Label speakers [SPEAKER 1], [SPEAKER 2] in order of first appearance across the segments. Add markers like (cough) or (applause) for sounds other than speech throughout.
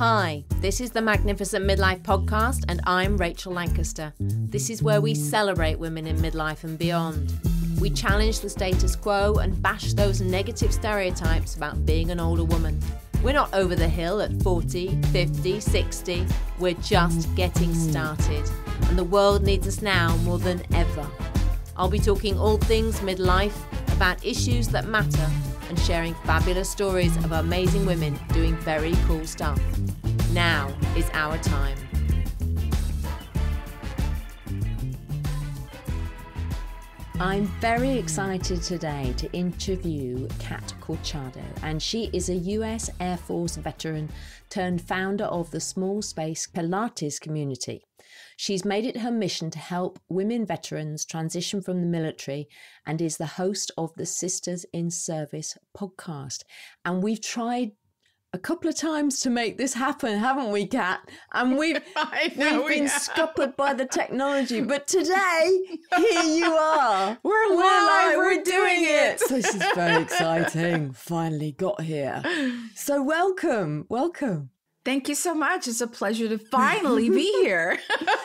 [SPEAKER 1] Hi, this is the Magnificent Midlife Podcast, and I'm Rachel Lancaster. This is where we celebrate women in midlife and beyond. We challenge the status quo and bash those negative stereotypes about being an older woman. We're not over the hill at 40, 50, 60. We're just getting started, and the world needs us now more than ever. I'll be talking all things midlife, about issues that matter, and sharing fabulous stories of amazing women doing very cool stuff. Now is our time. I'm very excited today to interview Cat Corchado, and she is a US Air Force veteran turned founder of the Small Space Pilates community. She's made it her mission to help women veterans transition from the military and is the host of the Sisters in Service podcast. And we've tried a couple of times to make this happen, haven't we, Cat? And (laughs) we've we've been scuppered by the technology, (laughs) but today here you are. (laughs)
[SPEAKER 2] We're, we're live. We're, we're doing, it.
[SPEAKER 1] it. This is very exciting. Finally got here. So welcome, welcome.
[SPEAKER 2] Thank you so much. It's a pleasure to (laughs) finally be here.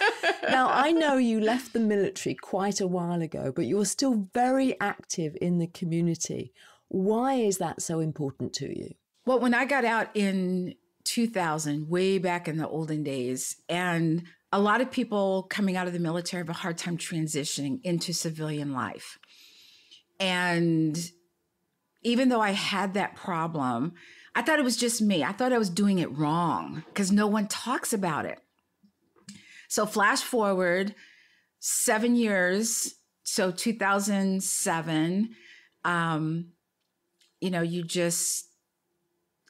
[SPEAKER 2] (laughs)
[SPEAKER 1] now, I know you left the military quite a while ago, but you're still very active in the community. Why is that so important to you?
[SPEAKER 2] Well, when I got out in 2000, way back in the olden days, and a lot of people coming out of the military have a hard time transitioning into civilian life. And even though I had that problem, I thought it was just me. I thought I was doing it wrong because no one talks about it. So, flash forward seven years, so 2007, um, you know, you just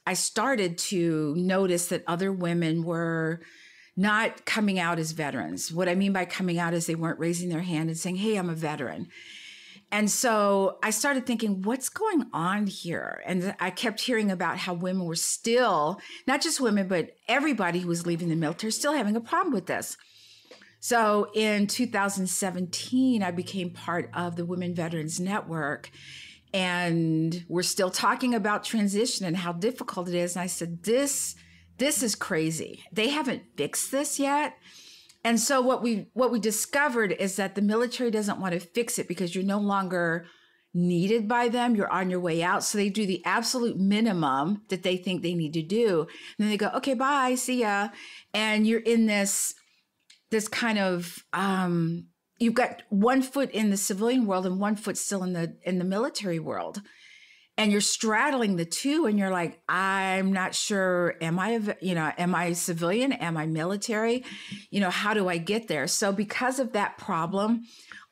[SPEAKER 2] I started to notice that other women were not coming out as veterans. What I mean by coming out is they weren't raising their hand and saying, Hey, I'm a veteran. And so I started thinking, what's going on here? And I kept hearing about how women were still, not just women, but everybody who was leaving the military, still having a problem with this. So in 2017, I became part of the Women Veterans Network and we're still talking about transition and how difficult it is and i said this this is crazy they haven't fixed this yet and so what we what we discovered is that the military doesn't want to fix it because you're no longer needed by them. You're on your way out. So they do the absolute minimum that they think they need to do. And then they go okay bye. See ya. And you're in this this kind of um you've got one foot in the civilian world and one foot still in the in the military world and you're straddling the two and you're like i'm not sure am i you know am i civilian? Am i military? You know how do i get there? So because of that problem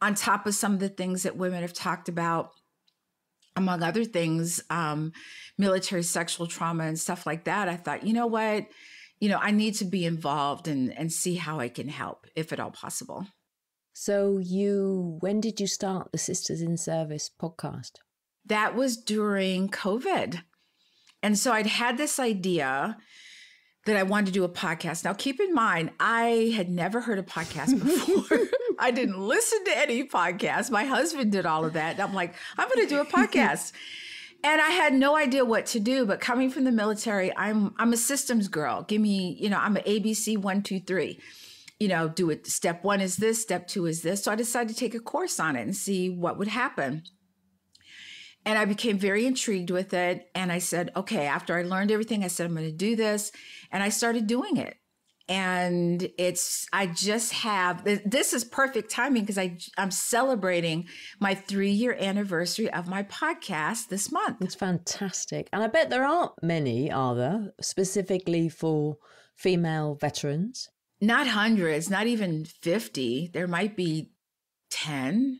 [SPEAKER 2] on top of some of the things that women have talked about among other things um, military sexual trauma and stuff like that i thought you know what? You know i need to be involved and and see how i can help if at all possible.
[SPEAKER 1] So, you, when did you start the Sisters in Service podcast?
[SPEAKER 2] That was during COVID. And so I'd had this idea that I wanted to do a podcast. Now, keep in mind, I had never heard a podcast (laughs) before. I didn't listen to any podcast. My husband did all of that. And I'm like, I'm going to do a podcast. (laughs) and I had no idea what to do. But coming from the military, I'm I'm a systems girl. Give me, you know, I'm an ABC one, two, three you know, do it. Step one is this, step two is this. So I decided to take a course on it and see what would happen. And I became very intrigued with it. And I said, okay, after I learned everything, I said, I'm going to do this. And I started doing it. And it's, I just have, this is perfect timing because I, I'm celebrating my three year anniversary of my podcast this month.
[SPEAKER 1] It's fantastic. And I bet there aren't many, are there, specifically for female veterans?
[SPEAKER 2] not hundreds, not even 50. There might be 10.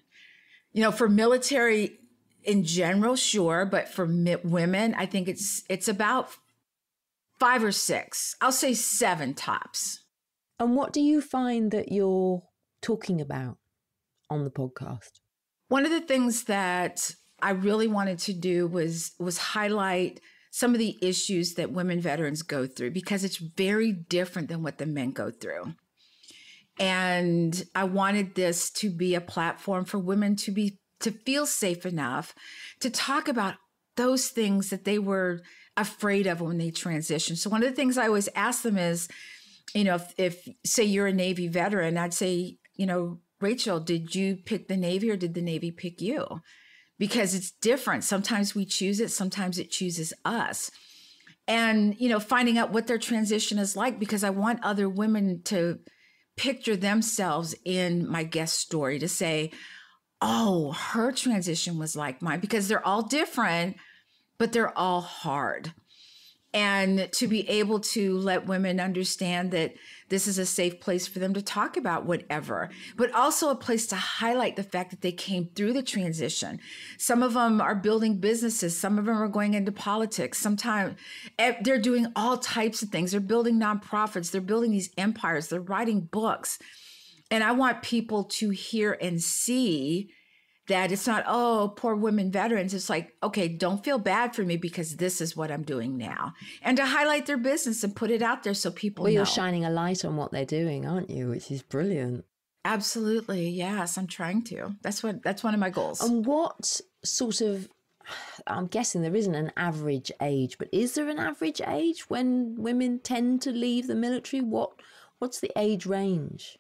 [SPEAKER 2] You know, for military in general, sure, but for mi- women, I think it's it's about 5 or 6. I'll say 7 tops.
[SPEAKER 1] And what do you find that you're talking about on the podcast?
[SPEAKER 2] One of the things that I really wanted to do was was highlight some of the issues that women veterans go through because it's very different than what the men go through. And I wanted this to be a platform for women to be to feel safe enough to talk about those things that they were afraid of when they transitioned. So one of the things I always ask them is, you know, if, if say you're a Navy veteran, I'd say, you know, Rachel, did you pick the Navy or did the Navy pick you? Because it's different. Sometimes we choose it, sometimes it chooses us. And, you know, finding out what their transition is like because I want other women to picture themselves in my guest story to say, oh, her transition was like mine because they're all different, but they're all hard and to be able to let women understand that this is a safe place for them to talk about whatever, but also a place to highlight the fact that they came through the transition. Some of them are building businesses, some of them are going into politics. Sometimes eh, they're doing all types of things. They're building nonprofits, they're building these empires, they're writing books. And I want people to hear and see that it's not, oh, poor women veterans. It's like, okay, don't feel bad for me because this is what I'm doing now. And to highlight their business and put it out there so people
[SPEAKER 1] well,
[SPEAKER 2] know.
[SPEAKER 1] you're shining a light on what they're doing, aren't you? Which is brilliant.
[SPEAKER 2] Absolutely. Yes, I'm trying to. That's what that's one of my goals.
[SPEAKER 1] And what sort of I'm guessing there isn't an average age, but is there an average age when women tend to leave the military? What what's the age range?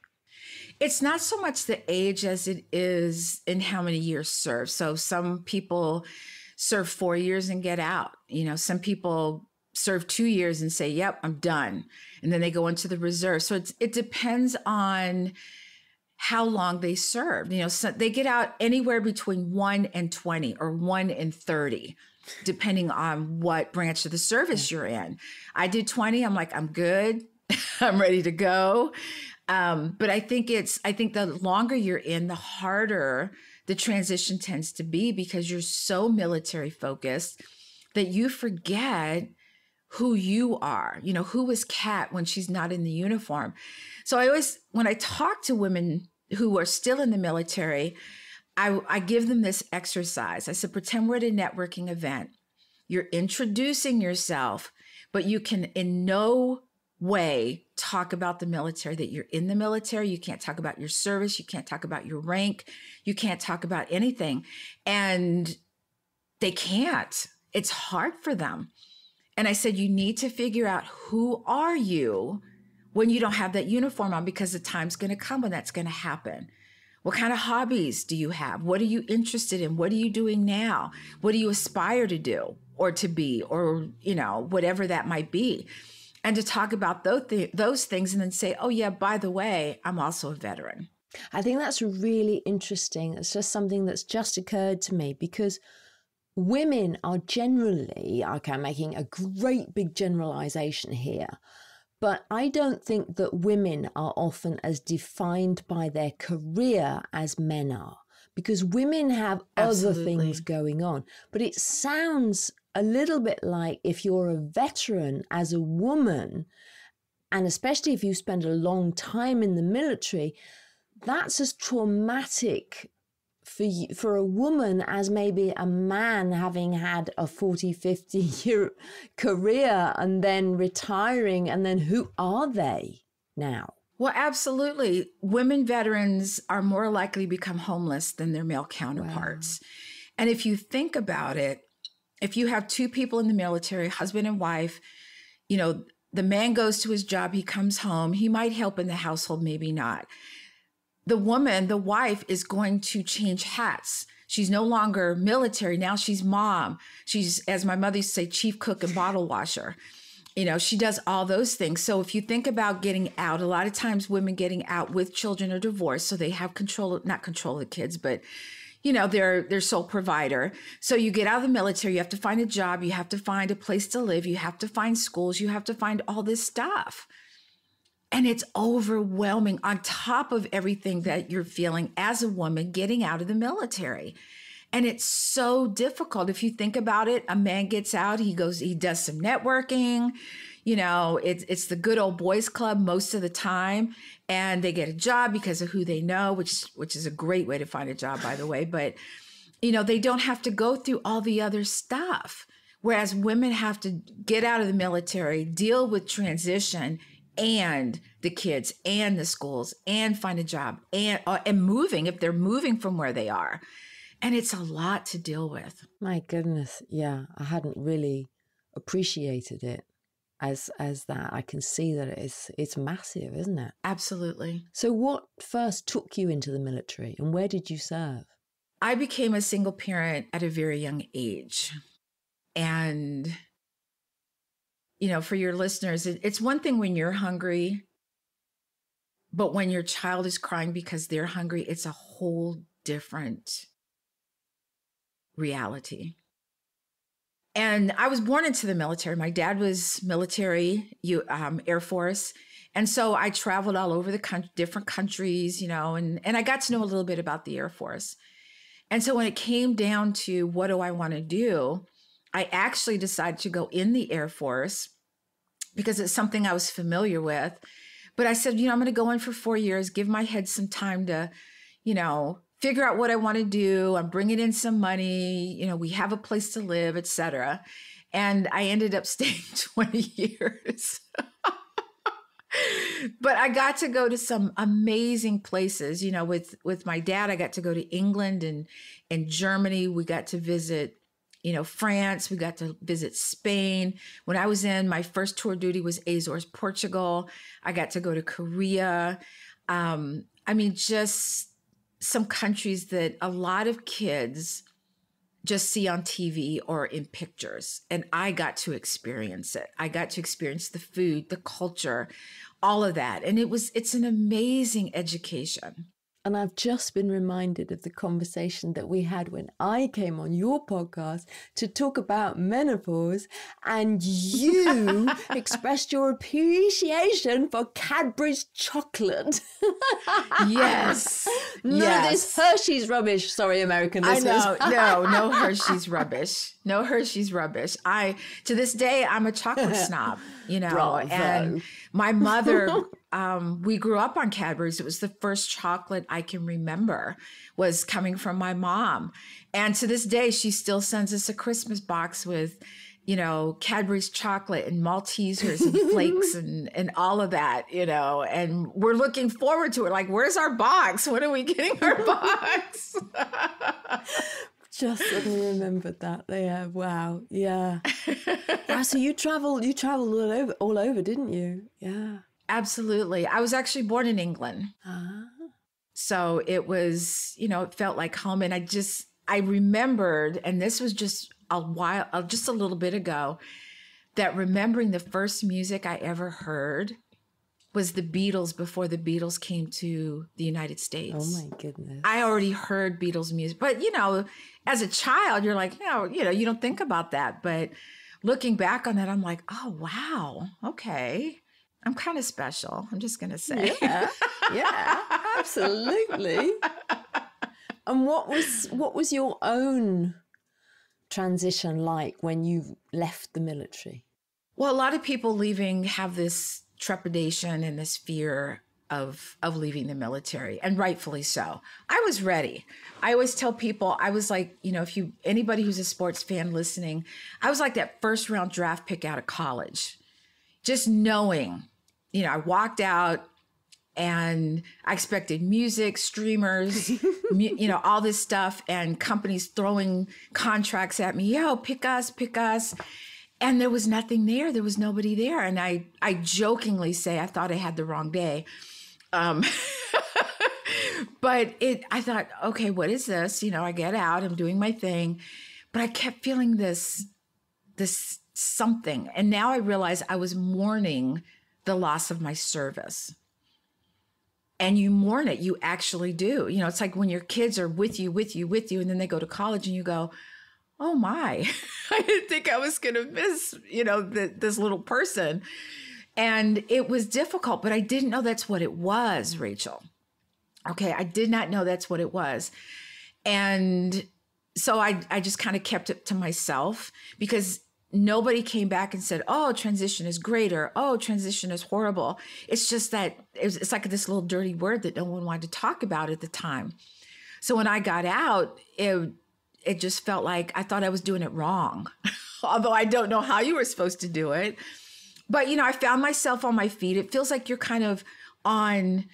[SPEAKER 2] It's not so much the age as it is in how many years served. So some people serve four years and get out. You know, some people serve two years and say, "Yep, I'm done," and then they go into the reserve. So it's, it depends on how long they served. You know, so they get out anywhere between one and twenty or one and thirty depending on what branch of the service you're in. I did 20. I'm like, I'm good. (laughs) I'm ready to go. Um, but I think it's, I think the longer you're in, the harder the transition tends to be because you're so military focused that you forget who you are. You know, who is Cat when she's not in the uniform? So I always, when I talk to women who are still in the military, I, I give them this exercise. I said, pretend we're at a networking event. You're introducing yourself, but you can in no way talk about the military that you're in the military. You can't talk about your service. You can't talk about your rank. You can't talk about anything. And they can't. It's hard for them. And i said you need to figure out who are you when you don't have that uniform on because the time's going to come when that's going to happen. What kind of hobbies do you have? What are you interested in? What are you doing now? What do you aspire to do or to be or you know whatever that might be and to talk about those, th- those things and then say, oh, yeah, by the way, I'm also a veteran.
[SPEAKER 1] I think that's really interesting. It's just something that's just occurred to me because women are generally, okay, I'm making a great big generalization here, but I don't think that women are often as defined by their career as men are because women have Absolutely. other things going on. But it sounds a little bit like if you're a veteran as a woman, and especially if you spend a long time in the military, that's as traumatic for you, for a woman as maybe a man having had a 40 50 year career and then retiring and then who are they now?
[SPEAKER 2] Well absolutely. Women veterans are more likely to become homeless than their male counterparts. Wow. and if you think about it if you have two people in the military, husband and wife, you know, the man goes to his job, he comes home, he might help in the household, maybe not. The woman, the wife, is going to change hats. She's no longer military. Now she's mom. She's, as my mother used to say, chief cook and bottle washer. You know, she does all those things. So if you think about getting out, a lot of times women getting out with children are divorced. So they have control, not control of the kids, but you know, their their sole provider. So you get out of the military, you have to find a job, you have to find a place to live, you have to find schools, you have to find all this stuff. And it's overwhelming on top of everything that you're feeling as a woman getting out of the military. And it's so difficult. If you think about it, a man gets out, he goes, he does some networking, you know, it's it's the good old boys club most of the time and they get a job because of who they know, which which is a great way to find a job by the way, but you know, they don't have to go through all the other stuff. Whereas women have to get out of the military, deal with transition and the kids and the schools and find a job and uh, and moving if they're moving from where they are. And it's a lot to deal with.
[SPEAKER 1] My goodness. Yeah. I hadn't really appreciated it as as that. I can see that it's it's massive, isn't it?
[SPEAKER 2] Absolutely.
[SPEAKER 1] So what first took you into the military and where did you serve?
[SPEAKER 2] I became a single parent at a very young age. And you know, for your listeners, it, it's one thing when you're hungry, but when your child is crying because they're hungry, it's a whole different reality. And I was born into the military. My dad was military, you, um, Air Force. And so I traveled all over the country, different countries, you know, and, and I got to know a little bit about the Air Force. And so when it came down to what do I want to do, I actually decided to go in the Air Force because it's something I was familiar with. But I said, you know, I'm going to go in for four years, give my head some time to, you know, figure out what I want to do. I'm bringing in some money. You know, we have a place to live, etc. And I ended up (laughs) staying 20 years. (laughs) but I got to go to some amazing places. You know, with with my dad, I got to go to England and and Germany. We got to visit you know, France. We got to visit Spain. When I was in, my first tour duty was Azores, Portugal. I got to go to Korea. Um, I mean, just some countries that a lot of kids just see on TV or in pictures. And I got to experience it. I got to experience the food, the culture, all of that. And it was, it's an amazing education.
[SPEAKER 1] And I've just been reminded of the conversation that we had when I came on your podcast to talk about menopause, and you (laughs) expressed your appreciation for Cadbury's chocolate.
[SPEAKER 2] yes. (laughs)
[SPEAKER 1] no,
[SPEAKER 2] yes.
[SPEAKER 1] this Hershey's rubbish. Sorry, American listeners.
[SPEAKER 2] I know. No, (laughs) no Hershey's rubbish. No Hershey's rubbish. I, to this day, I'm a chocolate snob, you know,
[SPEAKER 1] Bravo.
[SPEAKER 2] and my (laughs) mother um, we grew up on Cadbury's. It was the first chocolate I can remember was coming from my mom. And to this day, she still sends us a Christmas box with, you know, Cadbury's chocolate and Maltesers and flakes (laughs) and, and all of that, you know, and we're looking forward to it. Like, where's our box? When are we getting our (laughs) box?
[SPEAKER 1] Just suddenly remembered that. Yeah, wow. Yeah. (laughs) wow, so you traveled you traveled all over all over, didn't you? Yeah.
[SPEAKER 2] Absolutely. I was actually born in England.
[SPEAKER 1] Ah.
[SPEAKER 2] So it was, you know, it felt like home. And I just, I remembered, and this was just a while, uh, just a little bit ago, that remembering the first music I ever heard was the Beatles before the Beatles came to the United oh States.
[SPEAKER 1] Oh my goodness.
[SPEAKER 2] I already heard Beatles music. But, you know, as a child, you're like, you know, you know, you don't think about that. But looking back on that, I'm like, oh wow, okay. I'm kind of special. I'm just going to say.
[SPEAKER 1] Yeah, yeah, absolutely. and what was what was your own transition like when you left the military?
[SPEAKER 2] Well, a lot of people leaving have this trepidation and this fear of of leaving the military and rightfully so. I was ready. I always tell people I was like, you know, if you anybody who's a sports fan listening, I was like that first round draft pick out of college. Just knowing you know, I walked out and I expected music, streamers, (laughs) mu- you know, all this stuff, and companies throwing contracts at me. Yo, pick us, pick us. And there was nothing there. There was nobody there. And I, I jokingly say I thought I had the wrong day. Um, (laughs) but it, I thought, okay, what is this? You know, I get out, I'm doing my thing, but I kept feeling this, this something. And now I realize I was mourning the loss of my service. And you mourn it. You actually do. You know, it's like when your kids are with you, with you, with you, and then they go to college and you go, oh my, (laughs) I didn't think I was going to miss, you know, the, this little person. And it was difficult, but I didn't know that's what it was, Rachel. Okay. I did not know that's what it was. And so I, I just kind of kept it to myself because nobody came back and said, "Oh, transition is greater. "Oh, transition is horrible." It's just that it's, it's like this little dirty word that no one wanted to talk about at the time. So when I got out, it it just felt like I thought I was doing it wrong, (laughs) although I don't know how you were supposed to do it. But you know, I found myself on my feet. It feels like you're kind of on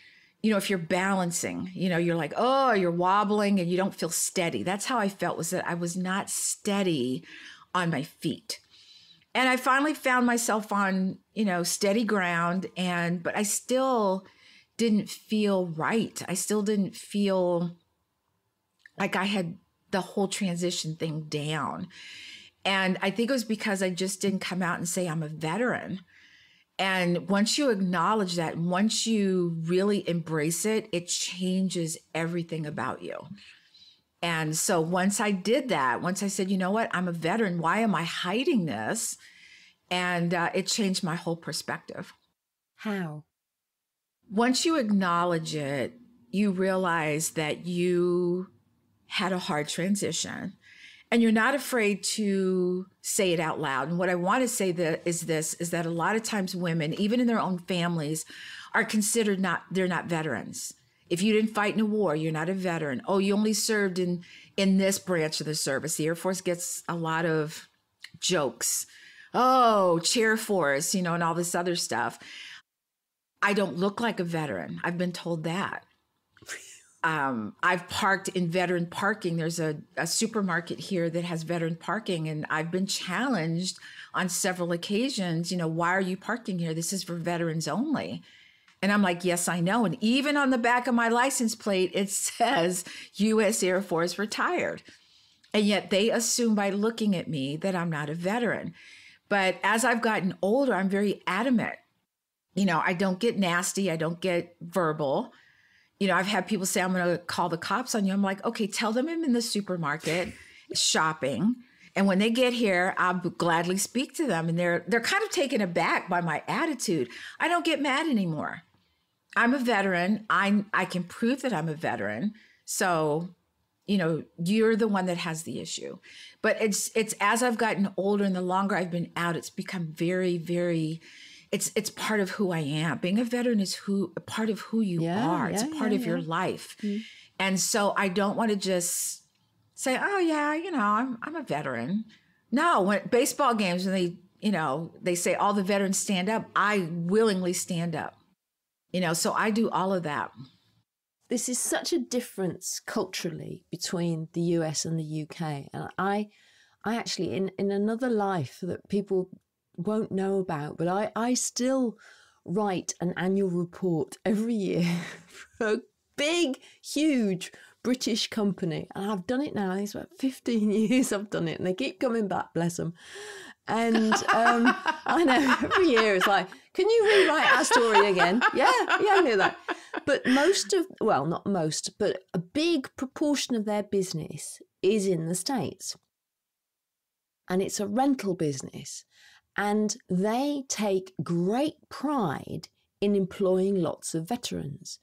[SPEAKER 2] you know, if you're balancing, you know, you're like, oh, you're wobbling and you don't feel steady. That's how I felt was that I was not steady on my feet. And I finally found myself on, you know, steady ground and but I still didn't feel right. I still didn't feel like I had the whole transition thing down. And I think it was because I just didn't come out and say I'm a veteran. And once you acknowledge that, once you really embrace it, it changes everything about you. And so once I did that, once I said, you know what, I'm a veteran, why am I hiding this? And uh, it changed my whole perspective.
[SPEAKER 1] How?
[SPEAKER 2] Once you acknowledge it, you realize that you had a hard transition and you're not afraid to say it out loud. And what I want to say that is this is that a lot of times women, even in their own families, are considered not they're not veterans. If you didn't fight in a war, you're not a veteran. Oh, you only served in in this branch of the service. The Air Force gets a lot of jokes. Oh, chair force, you know, and all this other stuff. I don't look like a veteran. I've been told that um, I've parked in veteran parking. There's a, a supermarket here that has veteran parking, and I've been challenged on several occasions. You know, why are you parking here? This is for veterans only. And I'm like, yes, I know. And even on the back of my license plate, it (laughs) says U.S. Air Force retired. And yet they assume by looking at me that I'm not a veteran. But as I've gotten older, I'm very adamant. You know, I don't get nasty, I don't get verbal you know, I've had people say, I'm going to call the cops on you. I'm like, okay, tell them I'm in the supermarket shopping. And when they get here, I'll gladly speak to them. And they're they're kind of taken aback by my attitude. I don't get mad anymore. I'm a veteran. I I can prove that I'm a veteran. So, you know, you're the one that has the issue. But it's it's as I've gotten older and the longer I've been out, it's become very, very it's it's part of who I am. Being a veteran is who part of who you yeah, are. It's yeah, part yeah, of your life. Mm-hmm. And so I don't want to just say, "Oh yeah, you know, I'm I'm a veteran." No, when baseball games when they, you know, they say all the veterans stand up, I willingly stand up. You know, so I do all of that.
[SPEAKER 1] This is such a difference culturally between the US and the UK. And I I actually in in another life that people won't know about, but I, I still write an annual report every year (laughs) for a big, huge British company. And I've done it now. It's about 15 (laughs) years I've done it. And they keep coming back, bless them. And um, I know (laughs) every year it's like, can you rewrite our story again? Yeah, yeah, I that. But most of, well, not most, but a big proportion of their business is in the States. And it's a rental business. And they take great pride in employing lots of veterans.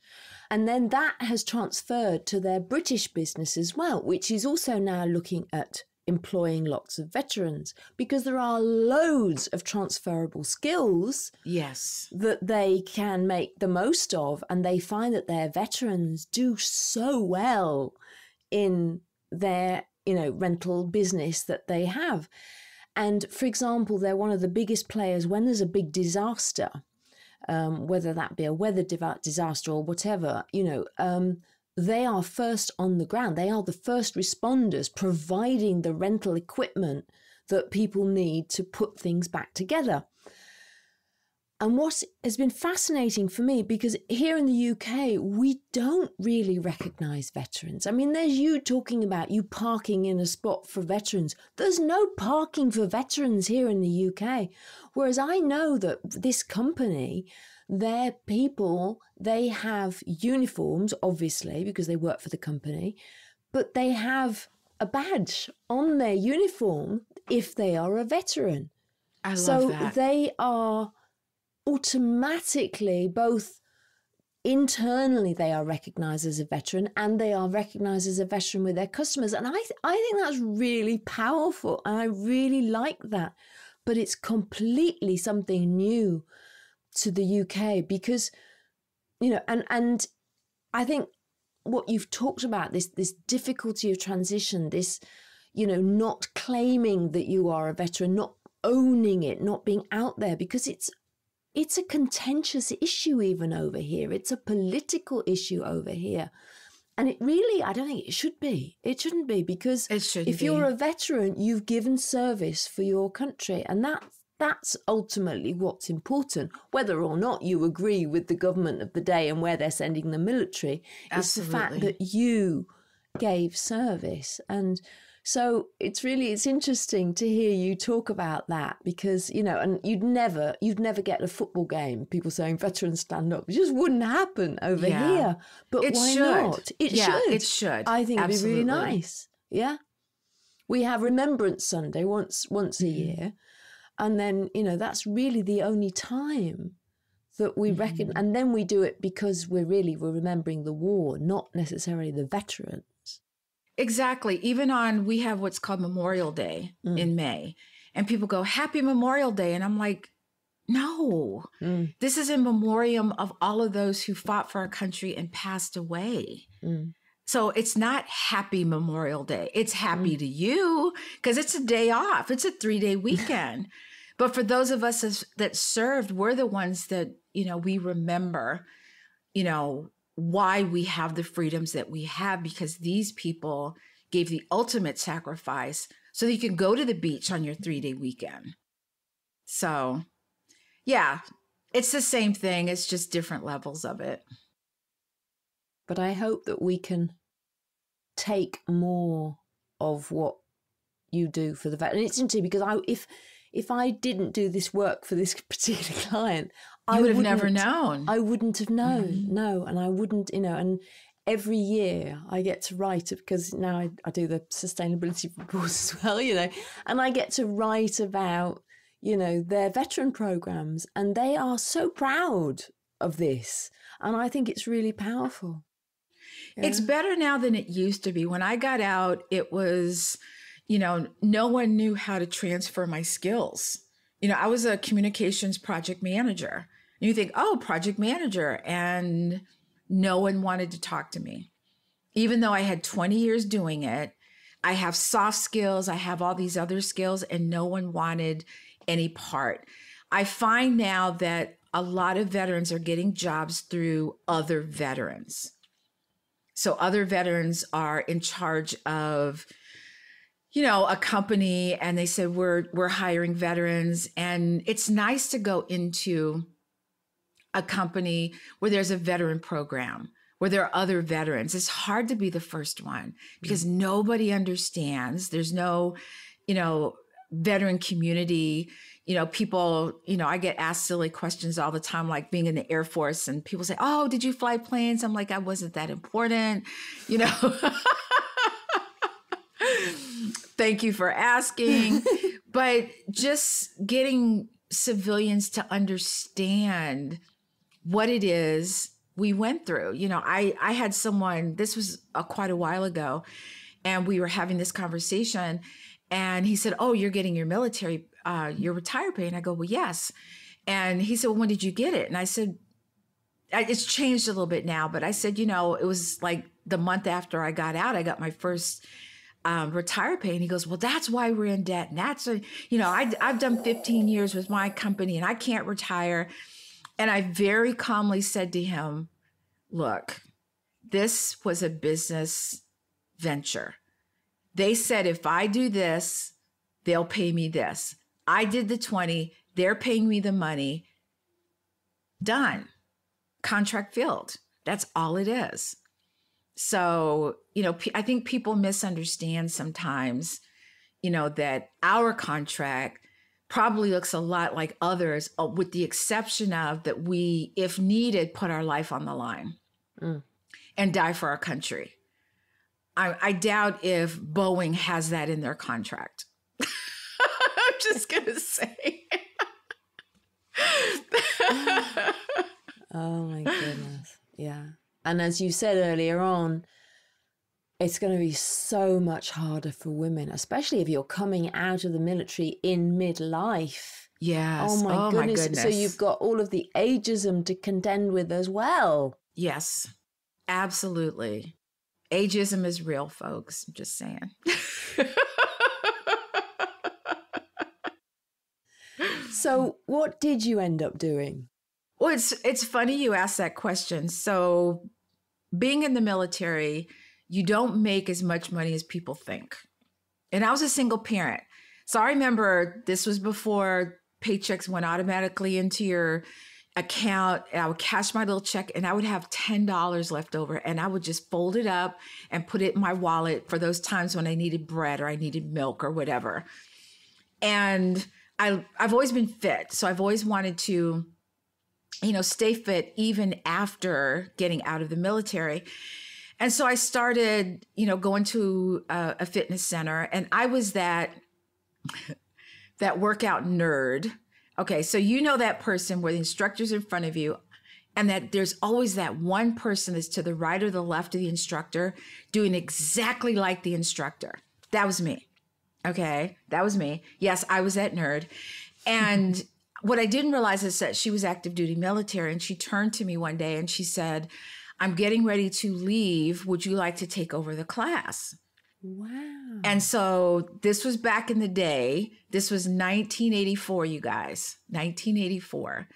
[SPEAKER 1] And then that has transferred to their British business as well, which is also now looking at employing lots of veterans because there are loads of transferable skills
[SPEAKER 2] yes
[SPEAKER 1] that they can make the most of and they find that their veterans do so well in their you know rental business that they have and for example, they're one of the biggest players when there's a big disaster, um, whether that be a weather disaster or whatever, you know, um, they are first on the ground. They are the first responders providing the rental equipment that people need to put things back together. And what has been fascinating for me, because here in the UK, we don't really recognise veterans. I mean, there's you talking about you parking in a spot for veterans. There's no parking for veterans here in the UK. Whereas I know that this company, their people, they have uniforms, obviously, because they work for the company, but they have a badge on their uniform if they are a veteran.
[SPEAKER 2] I love
[SPEAKER 1] so
[SPEAKER 2] that.
[SPEAKER 1] they are automatically both internally they are recognized as a veteran and they are recognized as a veteran with their customers. And i i think that's really powerful and i really like that. But it's completely something new to the UK because you know and and i think what you've talked about this this difficulty of transition this you know not claiming that you are a veteran not owning it not being out there because it's it's a contentious issue even over here. It's a political issue over here. And it really, I don't think it should be. It shouldn't be because
[SPEAKER 2] shouldn't
[SPEAKER 1] if you're
[SPEAKER 2] be.
[SPEAKER 1] a veteran, you've given service for your country, and that's that's ultimately what's important. Whether or not you agree with the government of the day and where they're sending the military, it's the fact that you gave service and so it's really it's interesting to hear you talk about that because you know and you'd never you'd never get a football game people saying veterans stand up it just wouldn't happen over
[SPEAKER 2] Yeah.
[SPEAKER 1] here but
[SPEAKER 2] It
[SPEAKER 1] why
[SPEAKER 2] should.
[SPEAKER 1] not it
[SPEAKER 2] Yeah,
[SPEAKER 1] should
[SPEAKER 2] it should.
[SPEAKER 1] i think it'd be really nice yeah we have remembrance sunday once once a
[SPEAKER 2] Mhm.
[SPEAKER 1] year and then you know that's really the only time that we reckon
[SPEAKER 2] Mhm.
[SPEAKER 1] and then we do it because we're really we're remembering the war not necessarily the veterans
[SPEAKER 2] Exactly. Even on, we have what's called Memorial Day
[SPEAKER 1] Mm.
[SPEAKER 2] in May, and people go, Happy Memorial Day. And I'm like, no,
[SPEAKER 1] Mm,
[SPEAKER 2] this is in memoriam of all of those who fought for our country and passed away.
[SPEAKER 1] mm.
[SPEAKER 2] So it's not happy Memorial Day. It's happy to you because it's a day off. It's a three day (laughs) weekend. but for those of us as, that served, we're the ones that, you know, we remember, you know, why we have the freedoms that we have because these people gave the ultimate sacrifice so that you can go to the beach on your three day weekend. So, yeah, it's the same thing. It's just different levels of it.
[SPEAKER 1] but I hope that we can take more of what you do for the vet. And it's interesting because I, if if I didn't do this work for this (laughs) particular client, I
[SPEAKER 2] You would have never known.
[SPEAKER 1] I wouldn't have known,
[SPEAKER 2] Mhm.
[SPEAKER 1] no, and I wouldn't, you know, and every year I get to write because now I, I do the sustainability (laughs) reports as well, you know, and I get to write about, you know, their veteran programs, and they are so proud of this, and I think it's really powerful.
[SPEAKER 2] It's better now than it used to be. When I got out, it was, you know, no one knew how to transfer my skills. You know, I was a communications project manager. You think, oh, project manager. And no one wanted to talk to me. Even though I had 20 years doing it, I have soft skills, I have all these other skills, and no one wanted any part. I find now that a lot of veterans are getting jobs through other veterans. So other veterans are in charge of, you know, a company and they said we're we're hiring veterans. And it's nice to go into a company where there's a veteran program, where there are other veterans. It's hard to be the first one because mm. nobody understands. There's no, you know, veteran community you know, people, you know, I get asked silly questions all the time, like being in the Air Force, and people say, Oh, did you fly planes? I'm like, I wasn't that important, you know. (laughs) Thank you for asking. (laughs) but just getting civilians to understand what it is we went through. You know, I I had someone, this was uh, quite a while ago, and we were having this conversation and he said, "Oh, you're getting your military, uh, your retire pay." And I go, "Well, yes." And he said, well, "When did you get it?" And I said, "It's changed a little bit now, but I said, you know, it was like the month after I got out, I got my first um, retire pay." And he goes, "Well, that's why we're in debt. And that's, a, you know, I, I've done 15 years with my company, and I can't retire." And I very calmly said to him, "Look, this was a business venture." They said, if I do this, they'll pay me this. I did the 20, they're paying me the money. Done. Contract filled. That's all it is. So, you know, I think people misunderstand sometimes, you know, that our contract probably looks a lot like others, uh, with the exception of that we, if needed, put our life on the line
[SPEAKER 1] Mm.
[SPEAKER 2] and die for our country. I, I doubt if Boeing has that in their contract. (laughs) I'm just gonna say. (laughs)
[SPEAKER 1] Oh my goodness. Yeah. And as you said earlier on, it's going to be so much harder for women, especially if you're coming out of the military in midlife.
[SPEAKER 2] yes.
[SPEAKER 1] Oh my, oh goodness. So you've got all of the ageism to contend with as well.
[SPEAKER 2] yes, absolutely. Ageism is real, folks. I'm just saying. (laughs)
[SPEAKER 3] So, what did you end up doing?
[SPEAKER 2] Well, it's it's funny you ask that question. So, being in the military, you don't make as much money as people think. And I was a single parent. So I remember this was before paychecks went automatically into your account. And I would cash my little check and I would have $10 left over and I would just fold it up and put it in my wallet for those times when I needed bread or I needed milk or whatever. And I I've always been fit. So I've always wanted to you know stay fit even after getting out of the military. And so I started, you know, going to a, a fitness center and I was that (laughs) that workout nerd. Okay, so you know that person where the instructor's in front of you and that there's always that one person that's to the right or the left of the instructor doing exactly like the instructor. That was me. Okay, that was me. Yes, I was that nerd. And (laughs) what I didn't realize is that she was active duty military and she turned to me one day and she said, I'm getting ready to leave. Would you like to take over the class?
[SPEAKER 3] Wow.
[SPEAKER 2] And so this was back in the day. This was 1984, you guys, 1984.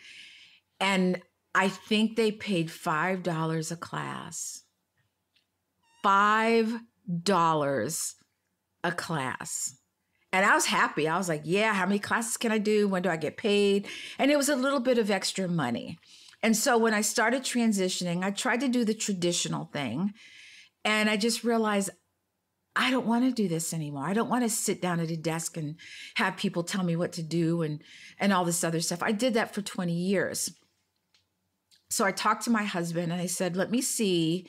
[SPEAKER 2] And I think they paid $5 a class. $5 a class. And I was happy. I was like, yeah, how many classes can I do? When do I get paid? And it was a little bit of extra money. And so when I started transitioning, I tried to do the traditional thing. And I just realized I don't want to do this anymore. I don't want to sit down at a desk and have people tell me what to do and and all this other stuff. I did that for 20 years. So I talked to my husband and I said, "Let me see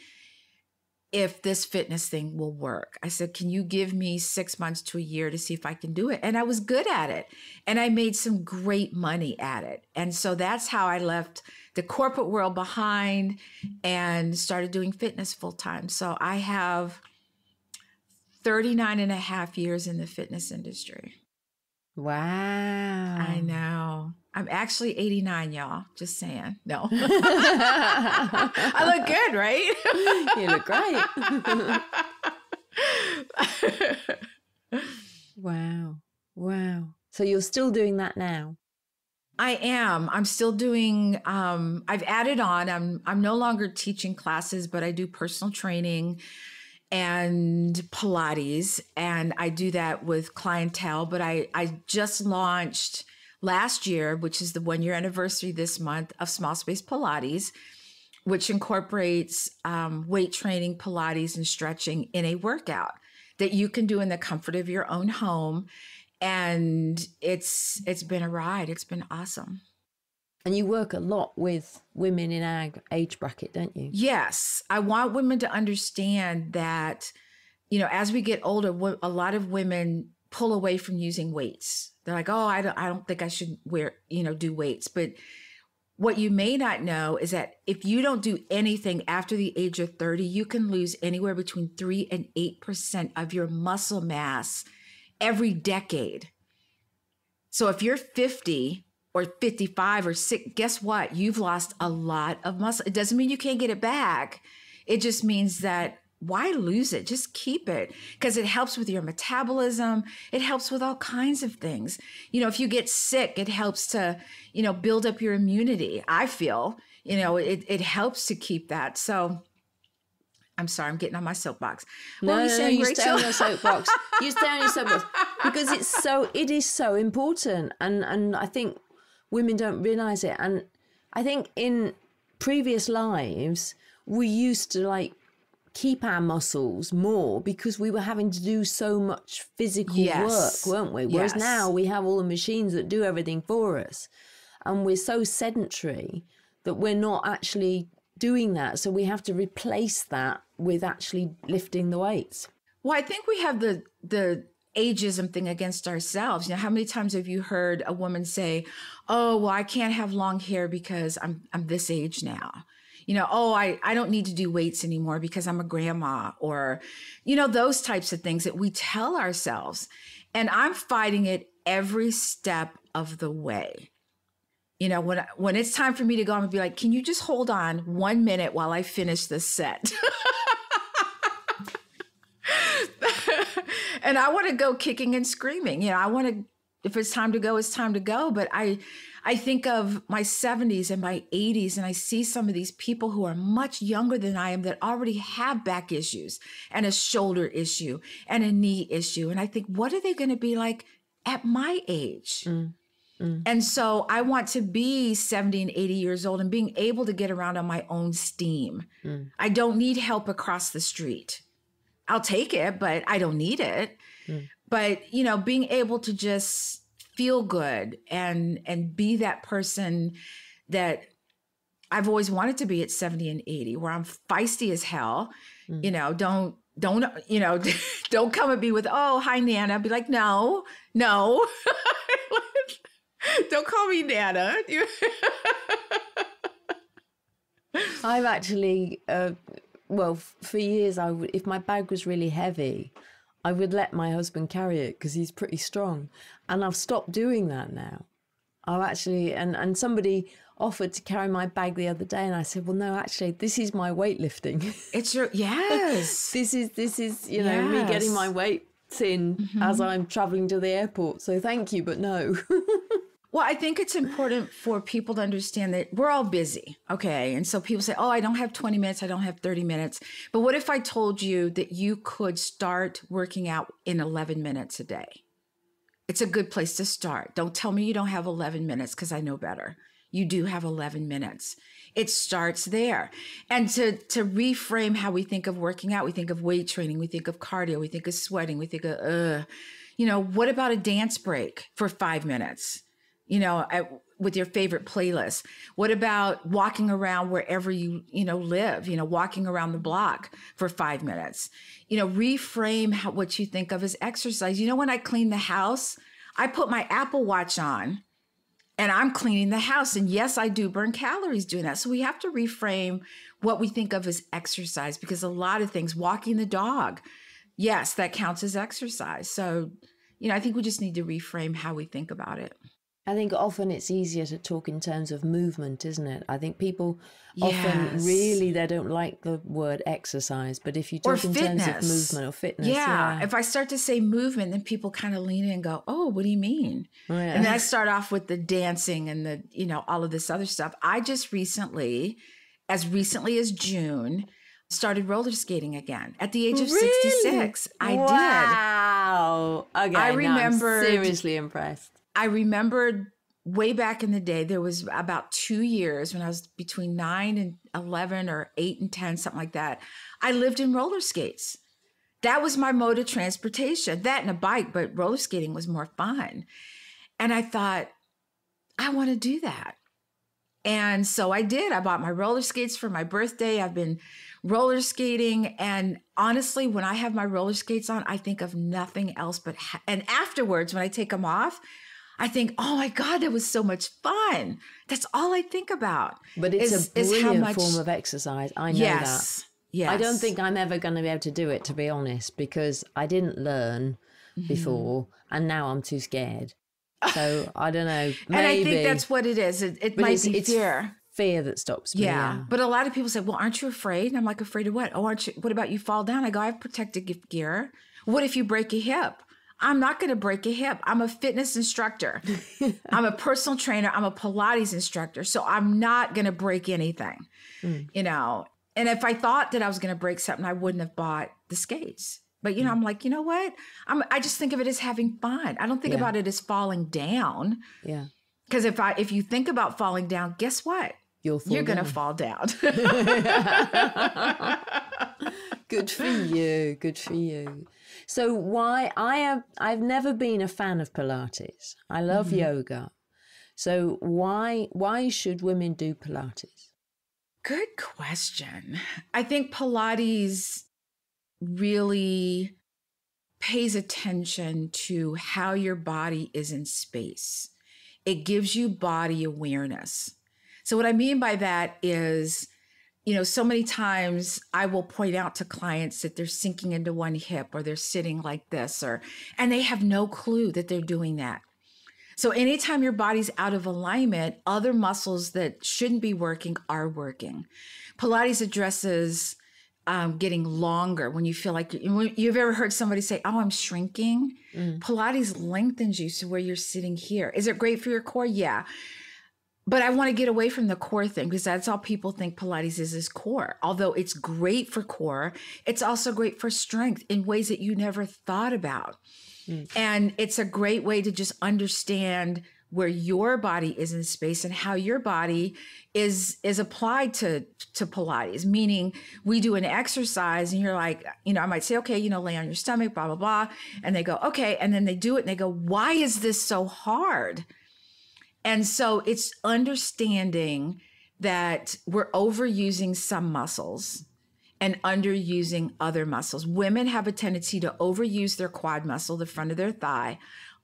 [SPEAKER 2] if this fitness thing will work." I said, "Can you give me 6 months to a year to see if I can do it?" And I was good at it. And I made some great money at it. And so that's how I left the corporate world behind and started doing fitness full time. So I have 39 and a half years in the fitness industry.
[SPEAKER 3] Wow.
[SPEAKER 2] I know. I'm actually 89, y'all. Just saying. No. (laughs) I look good, right? (laughs)
[SPEAKER 3] you look great. (laughs) wow. Wow. So you're still doing that now?
[SPEAKER 2] I am. I'm still doing um I've added on. I'm I'm no longer teaching classes, but I do personal training and Pilates. And I do that with clientele. But I, I just launched last year, which is the one year anniversary this month of Small Space Pilates, which incorporates um, weight training, Pilates, and stretching in a workout that you can do in the comfort of your own home. And it's it's been a ride. It's been awesome.
[SPEAKER 3] And you work a lot with women in our age bracket, don't you?
[SPEAKER 2] Yes. I want women to understand that, you know, as we get older, a lot of women pull away from using weights. They're like, oh, I don't, I don't think I should wear, you know, do weights. But what you may not know is that if you don't do anything after the age of 30, you can lose anywhere between 3 and 8% of your muscle mass every decade. So if you're 50 or 55 or 6 guess what? You've lost a lot of muscle. It doesn't mean you can't get it back. It just means that why lose it? Just keep it because it helps with your metabolism. It helps with all kinds of things. You know if you get sick it helps to you know build up your immunity i feel. You know it, it helps to keep that. So I'm sorry, I'm getting on my soapbox.
[SPEAKER 3] What no, you saying, no, you stay on your soapbox. you stay on your soapbox (laughs) because it's so it is so important, and and I think women don't realize it. And I think in previous lives, we used to like keep our muscles more because we were having to do so much physical yes. work, weren't we? Whereas yes. now we have all the machines that do everything for us. And we're so sedentary that we're not actually doing that. So we have to replace that with actually lifting the weights.
[SPEAKER 2] Well, I think we have the the ageism thing against ourselves. You know, how many times have you heard a woman say, "Oh, well, I can't have long hair because I'm I'm this age now." You know, "Oh, I I don't need to do weights anymore because I'm a grandma," or you know, those types of things that we tell ourselves. And I'm fighting it every step of the way. You know, when when it's time for me to go, I'm gonna be like, "Can you just hold on one minute while I finish this set?" (laughs) and I want to go kicking and screaming. You know, I want to if it's time to go, it's time to go. But I, I think of my 70s and my 80s, and I see some of these people who are much younger than I am that already have back issues and a shoulder issue and a knee issue. And I think, what are they going to be like at my age? Mm. Mm. And so I want to be 70 and 80 years old and being able to get around on my own steam. Mm. I don't need help across the street. I'll take it, but I don't need it. Mm. But, you know, being able to just feel good and and be that person that I've always wanted to be at 70 and 80 where I'm feisty as hell. Mm. You know, don't don't you know, (laughs) don't come at me with, "Oh, hi Nana." Be like, "No. No." (laughs) (laughs) Don't call me Nana. (laughs)
[SPEAKER 1] I've actually, uh, well, for years, I would, if my bag was really heavy, I would let my husband carry it because he's pretty strong, and I've stopped doing that now. I've actually, and and somebody offered to carry my bag the other day, and I said, "Well, no, actually, this is my weightlifting. (laughs)
[SPEAKER 2] It's your yes.
[SPEAKER 1] this is this is you know yes. me getting my weight in mm-hmm. as I'm traveling to the airport. So thank you, but no."
[SPEAKER 2] Well, I think it's important for people to understand that we're all busy. Okay. And so people say, oh, I don't have 20 minutes. I don't have 30 minutes. But what if I told you that you could start working out in 11 minutes a day? It's a good place to start. Don't tell me you don't have 11 minutes because I know better. You do have 11 minutes. It starts there. And to, to reframe how we think of working out, we think of weight training, we think of cardio, we think of sweating, we think of, uh, you know, what about a dance break for five minutes? You know, at, with your favorite playlist? What about walking around wherever you, you know, live, you know, walking around the block for five minutes? You know, reframe how, what you think of as exercise. You know, when I clean the house, I put my Apple Watch on and I'm cleaning the house. And yes, I do burn calories doing that. So we have to reframe what we think of as exercise because a lot of things, walking the dog, yes, that counts as exercise. So, you know, I think we just need to reframe how we think about it.
[SPEAKER 1] I think often it's easier to talk in terms of movement, isn't it? I think people yes. often really they don't like the word exercise, but if you talk in terms of movement or fitness,
[SPEAKER 2] yeah. yeah. If I start to say movement, then people kind of lean in and go, "Oh, what do you mean?" Oh, yeah. And then I start off with the dancing and the you know all of this other stuff. I just recently, as recently as June, started roller skating again at the age of really? 66. I wow. did.
[SPEAKER 1] Wow. Okay. I remember seriously impressed.
[SPEAKER 2] I remembered way back in the day, there was about two years when I was between nine and 11 or eight and 10, something like that. I lived in roller skates. That was my mode of transportation, that and a bike, but roller skating was more fun. And I thought, I want to do that. And so I did. I bought my roller skates for my birthday. I've been roller skating. And honestly, when I have my roller skates on, I think of nothing else but, ha- and afterwards, when I take them off, I think, oh my God, that was so much fun. That's all I think about.
[SPEAKER 1] But it's is, a brilliant much... form of exercise. I know yes, that. Yes. I don't think I'm ever going to be able to do it, to be honest, because I didn't learn mm-hmm. before and now I'm too scared. (laughs) So I don't know. Maybe,
[SPEAKER 2] and I think that's what it is. It, it might
[SPEAKER 1] it's,
[SPEAKER 2] be
[SPEAKER 1] it's
[SPEAKER 2] fear.
[SPEAKER 1] Fear that stops me.
[SPEAKER 2] Yeah. yeah. But a lot of people say, well, aren't you afraid? And I'm like, afraid of what? Oh, aren't you? What about you fall down? I go, I have protective gear. What if you break a hip? I'm not going to break a hip. I'm a fitness instructor. (laughs) I'm a personal trainer. I'm a Pilates instructor. So I'm not going to break anything, mm. you know. And if I thought that I was going to break something, I wouldn't have bought the skates. But you know, mm. I'm like, you know what? I'm I just think of it as having fun. I don't think yeah. about it as falling down.
[SPEAKER 1] Yeah.
[SPEAKER 2] Because if I if you think about falling down, guess what?
[SPEAKER 1] You'll
[SPEAKER 2] You're
[SPEAKER 1] going
[SPEAKER 2] to fall down. (laughs) (laughs)
[SPEAKER 1] Good for you. Good for you. So why I have I've never been a fan of Pilates. I love mm-hmm. yoga. So why why should women do Pilates?
[SPEAKER 2] Good question. I think Pilates really pays attention to how your body is in space. It gives you body awareness. So what I mean by that is you know, so many times I will point out to clients that they're sinking into one hip or they're sitting like this or and they have no clue that they're doing that. So anytime your body's out of alignment, other muscles that shouldn't be working are working. Pilates addresses um, getting longer when you feel like you've ever heard somebody say, Oh, I'm shrinking. Mm. Pilates lengthens you to where you're sitting here. Is it great for your core? Yeah. But I want to get away from the core thing because that's all people think Pilates is is core. Although it's great for core, it's also great for strength in ways that you never thought about. Mm. And it's a great way to just understand where your body is in space and how your body is is applied to to pilates meaning we do an exercise and you're like you know i might say okay you know lay on your stomach blah blah blah and they go okay and then they do it and they go why is this so hard and so it's understanding that we're overusing some muscles and underusing other muscles. Women have a tendency to overuse their quad muscle, the front of their thigh,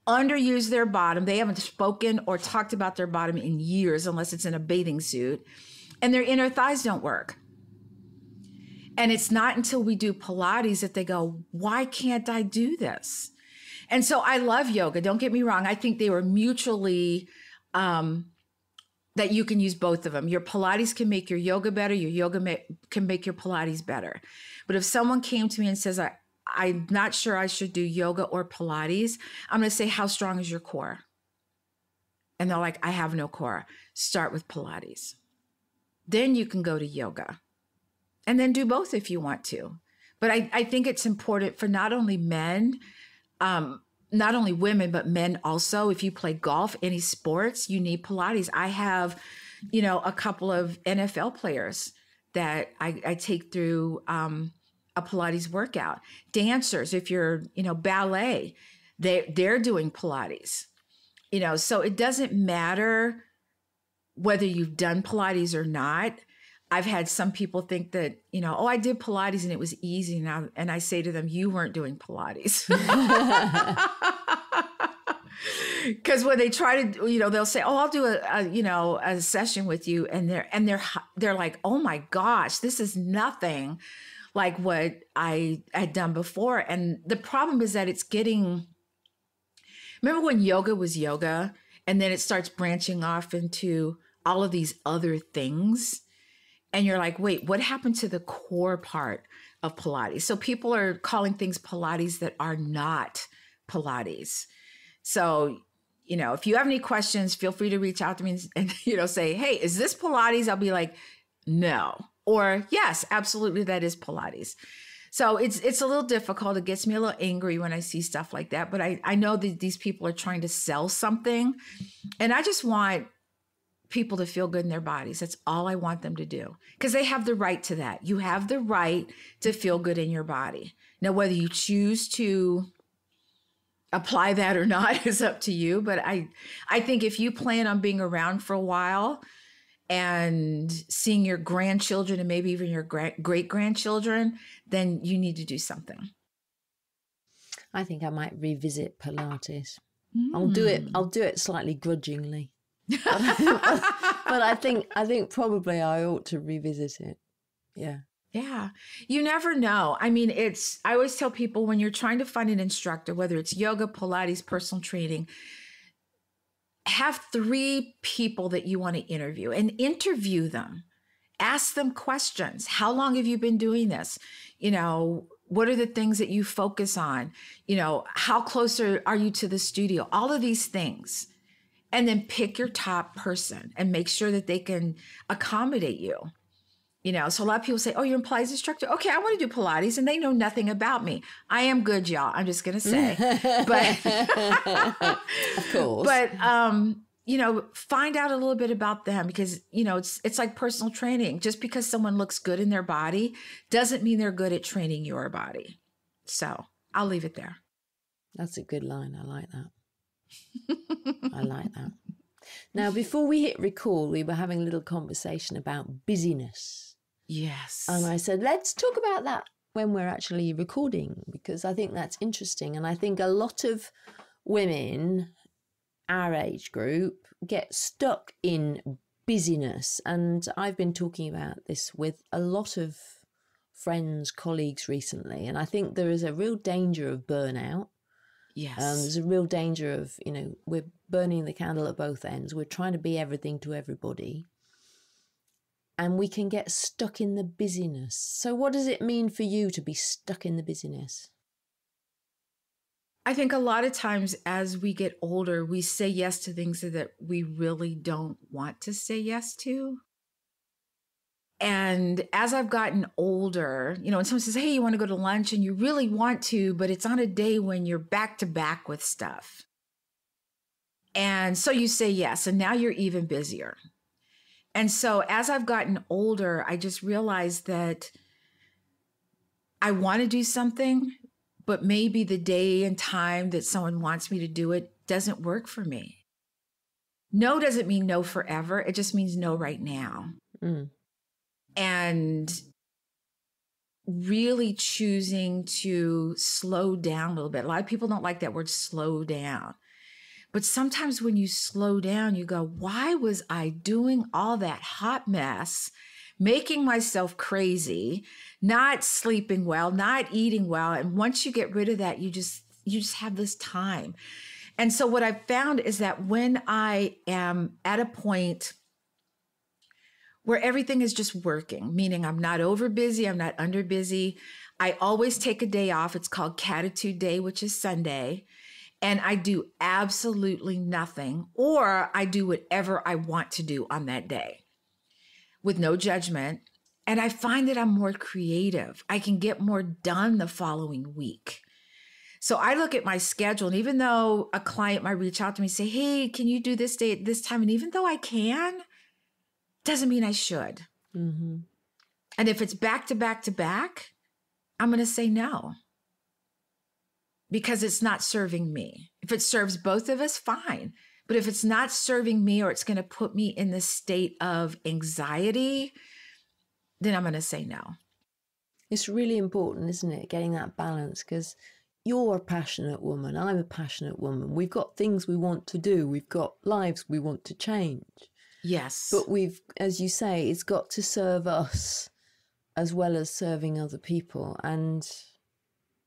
[SPEAKER 2] underuse their bottom. They haven't spoken or talked about their bottom in years, unless it's in a bathing suit, and their inner thighs don't work. And it's not until we do Pilates that they go, Why can't I do this? And so I love yoga. Don't get me wrong. I think they were mutually, um, that you can use both of them. Your Pilates can make your yoga better, your yoga ma- can make your Pilates better. But if someone came to me and says, I, I'm not sure I should do yoga or Pilates. I'm going to say, How strong is your core? And they're like, I have no core. Start with Pilates. Then you can go to yoga and then do both if you want to. But I, I think it's important for not only men, um, not only women, but men also. If you play golf, any sports, you need Pilates. I have, you know, a couple of NFL players that I, I take through um, a Pilates workout. Dancers, if you're, you know, ballet, they they're doing Pilates. You know, so it doesn't matter whether you've done Pilates or not. I've had some people think that, you know, oh, I did Pilates and it was easy now. And I say to them, you weren't doing Pilates. (laughs) Because when they try to, you know, they'll say, "Oh, I'll do a, a, you know, a session with you," and they're and they're they're like, "Oh my gosh, this is nothing like what I had done before. And the problem is that it's getting, remember when yoga was yoga and then it starts branching off into all of these other things? And you're like, wait, what happened to the core part of Pilates? So people are calling things Pilates that are not Pilates. So, you know, if you have any questions, feel free to reach out to me and, (laughs) you know, say, hey, is this Pilates? I'll be like, no or yes, absolutely that is Pilates. So it's it's a little difficult. It gets me a little angry when I see stuff like that. But I, I know that these people are trying to sell something. And I just want people to feel good in their bodies. That's all I want them to do. Because they have the right to that. You have the right to feel good in your body. Now, whether you choose to apply that or not (laughs) is up to you. But I I think if you plan on being around for a while, and seeing your grandchildren and maybe even your great grandchildren, then you need to do something.
[SPEAKER 3] I think I might revisit Pilates. Mm. I'll do it. I'll do it slightly grudgingly, (laughs) but, I think I think probably I ought to revisit it. Yeah.
[SPEAKER 2] Yeah. You never know. I mean, it's, I always tell people when you're trying to find an instructor, whether it's yoga, Pilates, personal training, have three people that you want to interview and interview them. Ask them questions. How long have you been doing this? You know, what are the things that you focus on? You know, how close are, are you to the studio? All of these things. And then pick your top person and make sure that they can accommodate you. You know, so a lot of people say, Oh, you're a Pilates instructor. Okay, I want to do Pilates. And they know nothing about me. I am good, y'all. I'm just gonna say. (laughs) but of course. But um, you know, find out a little bit about them because, you know, it's it's like personal training. Just because someone looks good in their body doesn't mean they're good at training your body. So I'll leave it there.
[SPEAKER 3] That's a good line. I like that. I like that. Now, before we hit record, we were having a little conversation about busyness.
[SPEAKER 2] Yes.
[SPEAKER 3] And I said, let's talk about that when we're actually recording because I think that's interesting. And I think a lot of women, our age group, get stuck in busyness. And I've been talking about this with a lot of friends, colleagues recently. And I think there is a real danger of burnout.
[SPEAKER 2] Yes.
[SPEAKER 3] Um, there's a real danger of, you know, we're burning the candle at both ends. We're trying to be everything to everybody and we can get stuck in the busyness. So, what does it mean for you to be stuck in the busyness?
[SPEAKER 2] I think a lot of times as we get older, we say yes to things that we really don't want to say yes to. And as I've gotten older, you know, when someone says, Hey, you want to go to lunch? And you really want to, but it's on a day when you're back to back with stuff. And so you say yes, and now you're even busier. And so as I've gotten older, I just realized that I want to do something, but maybe the day and time that someone wants me to do it doesn't work for me. No doesn't mean no forever. It just means no right now. Mm. And really choosing to slow down a little bit. A lot of people don't like that word slow down. But sometimes when you slow down, you go, why was I doing all that hot mess, making myself crazy, not sleeping well, not eating well? And once you get rid of that, you just, you just have this time. And so what I've found is that when I am at a point where everything is just working, meaning I'm not over busy, I'm not under busy. I always take a day off. It's called Catitude Day, which is Sunday and I do absolutely nothing, or I do whatever I want to do on that day with no judgment. And I find that I'm more creative. I can get more done the following week. So I look at my schedule, and even though a client might reach out to me say, Hey, can you do this day at this time? And even though I can, doesn't mean I should. Mm-hmm. And if it's back to back to back, I'm going to say no because it's not serving me. If it serves both of us, fine. But if it's not serving me or it's going to put me in the state of anxiety, then I'm going to say no.
[SPEAKER 3] It's really important, isn't it? Getting that balance because you're a passionate woman. I'm a passionate woman. We've got things we want to do, we've got lives we want to change.
[SPEAKER 2] Yes.
[SPEAKER 3] But we've, as you say, it's got to serve us as well as serving other people. And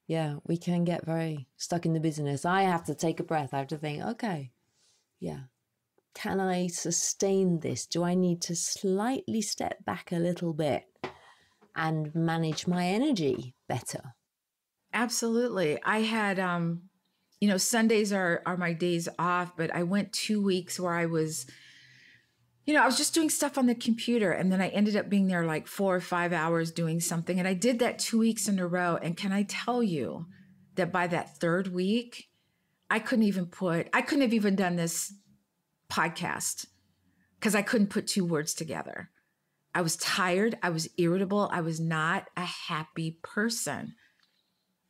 [SPEAKER 3] yeah, we can get very stuck in the business. I have to take a breath. I have to think, okay, yeah, can I sustain this? Do I need to slightly step back a little bit and manage my energy better?
[SPEAKER 2] Absolutely. I had, um, you know, Sundays are are my days off, but I went two weeks where I was you know, I was just doing stuff on the computer and then I ended up being there like four or five hours doing something. And I did that two weeks in a row. And can I tell you that by that third week, I couldn't even put, I couldn't have even done this podcast because I couldn't put two words together. I was tired. I was irritable. I was not a happy person.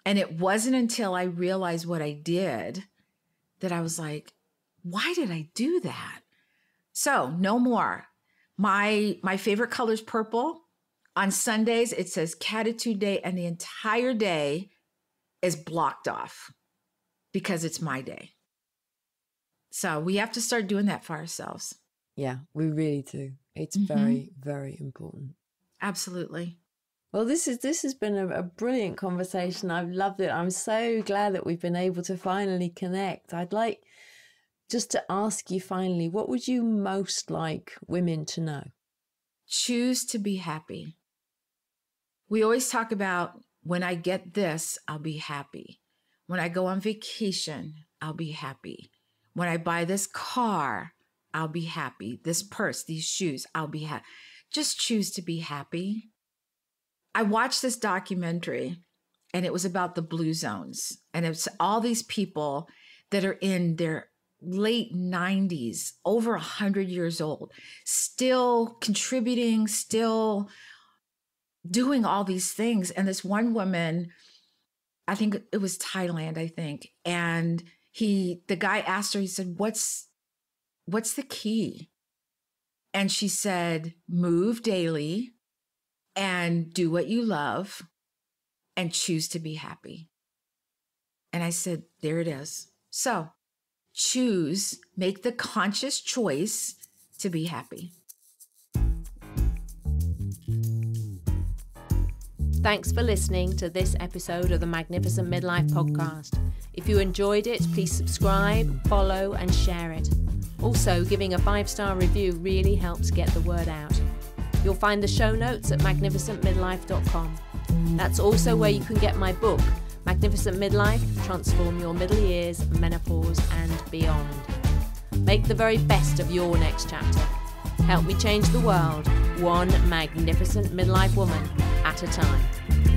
[SPEAKER 2] And it wasn't until I realized what I did that I was like, why did I do that? So no more. My my favorite color is purple. On Sundays, it says Catitude Day, and the entire day is blocked off because it's my day. So we have to start doing that for ourselves.
[SPEAKER 3] Yeah, we really do. It's mm-hmm. very, very important.
[SPEAKER 2] Absolutely.
[SPEAKER 3] Well, this is this has been a, a, brilliant conversation. I've loved it. I'm so glad that we've been able to finally connect. I'd like just to ask you finally, what would you most like women to know?
[SPEAKER 2] Choose to be happy. We always talk about when I get this, I'll be happy. When I go on vacation, I'll be happy. When I buy this car, I'll be happy. This purse, these shoes, I'll be happy. Just choose to be happy. I watched this documentary and it was about the blue zones. And it's all these people that are in their late 90s, over 100 years old, still contributing, still doing all these things. And this one woman, I think it was Thailand, I think, and he the guy asked her, he said, What's what's the key? And she said, Move daily and do what you love and choose to be happy. And I said, There it is. So choose, make the conscious choice to be happy.
[SPEAKER 1] Thanks for listening to this episode of the Magnificent Midlife Podcast. If you enjoyed it, please subscribe, follow, and share it. Also, giving a five star review really helps get the word out. You'll find the show notes at magnificentmidlife.com. That's also where you can get my book, Magnificent Midlife Transform Your Middle Years, Menopause, and Beyond. Make the very best of your next chapter. Help me change the world, one magnificent midlife woman at a time.